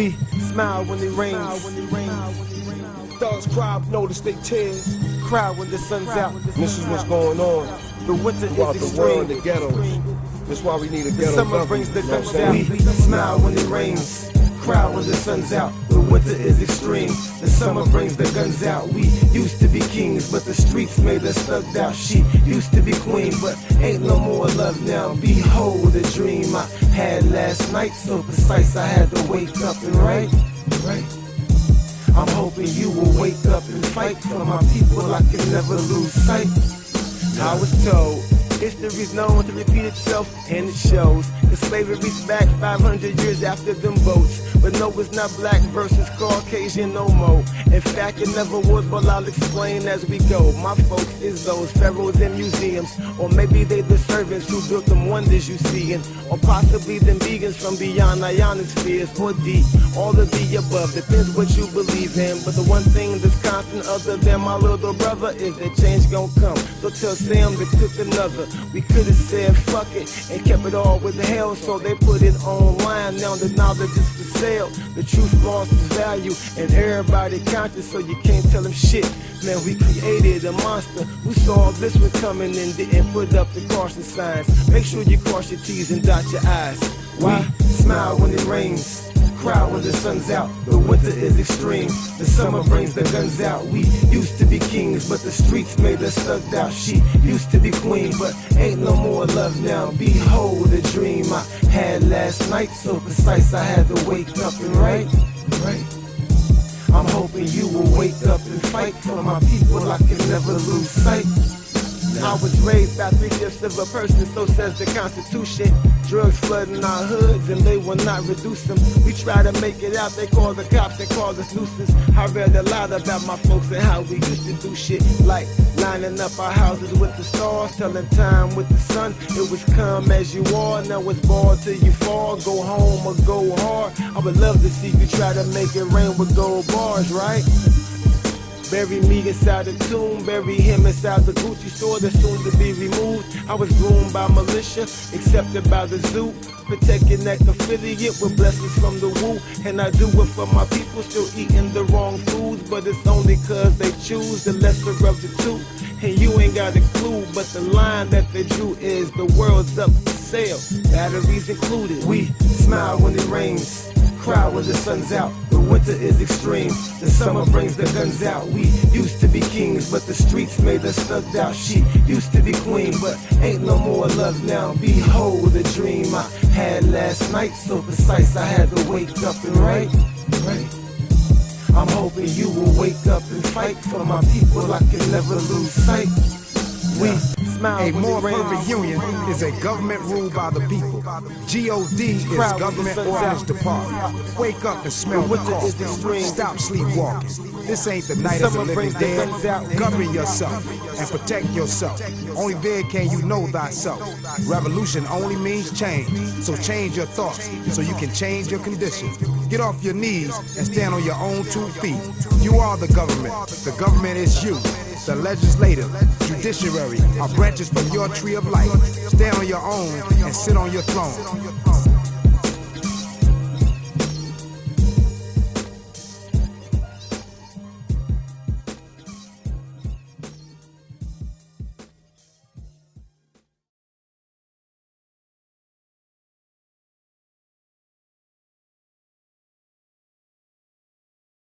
We smile when it rains. Thugs cry, notice they tears. Cry when the sun's out. This is what's going on The winter throughout is the world, extreme. the ghettos. That's why we need a The ghetto summer brings the you know what guns out. We smile when it rains. Cry when the sun's out. The winter is extreme. The summer brings the guns out. We used to be kings, but the streets made us thugged out. She used to be queen, but ain't no more love now. Behold the dream I had last night, so precise I had to wake up and write. I'm hoping you will wake up and fight for my people. I can never lose sight. I was told history's known to repeat itself, and it shows. Cause slavery's back 500 years after them boats. But no, it's not black versus Caucasian no more. In fact, it never was, but I'll explain as we go. My folks is those pharaohs in museums, or maybe they the servants who built them wonders you seeing, or possibly them vegans from beyond ionospheres, or D. All of the above depends what you believe in. But the one thing that's constant, other than my little brother, is that change gon' come. So tell Sam to cook another. We could've said fuck it and kept it all with the hell, so they put it online. Now the knowledge is for sale. The truth lost its value, and everybody conscious, so you can't tell them shit. Man, we created a monster who saw this one coming and didn't put up the caution signs. Make sure you cross your T's and dot your I's. Why smile when it rains? Cry when the sun's out. The winter is extreme. The summer brings the guns out. We used to be kings, but the streets made us thugged out. She used to be queen, but ain't no more love now. Behold the dream I had last night, so precise I had to wake up and write. Right. I'm hoping you will wake up and fight for my people. I can never lose sight. I was raised by three fifths of a person, so says the Constitution. Drugs flooding our hoods, and they will not reduce them. We try to make it out, they call the cops, they call us nuisance. I read a lot about my folks and how we used to do shit like lining up our houses with the stars, telling time with the sun. It was come as you are, now it's ball till you fall. Go home or go hard. I would love to see you try to make it rain with gold bars, right? Bury me inside the tomb, bury him inside the Gucci store that's soon to be removed. I was groomed by militia, accepted by the zoo, protecting that affiliate with blessings from the Wu. And I do it for my people, still eating the wrong foods, but it's only cause they choose the lesser of the two. And you ain't got a clue, but the line that they drew is the world's up for sale, batteries included. We smile when it rains cry when the sun's out. Winter is extreme. The summer brings the guns out. We used to be kings, but the streets made us thugged out. She used to be queen, but ain't no more love now. Behold the dream I had last night, so precise I had to wake up and write. I'm hoping you will wake up and fight for my people. I can never lose sight. We smile A more perfect union is a government ruled by the people. God is government orders department. Wake up and smell The the winter is coffee. Stop sleepwalking. This ain't the night of the living dead. Govern yourself and protect yourself. Only then can you know thyself. Revolution only means change. So change your thoughts so you can change your conditions. Get off your knees and stand on your own two feet. You are the government. The government is you. The legislative, judiciary are branches from your tree of life. Stay on your own and sit on your throne.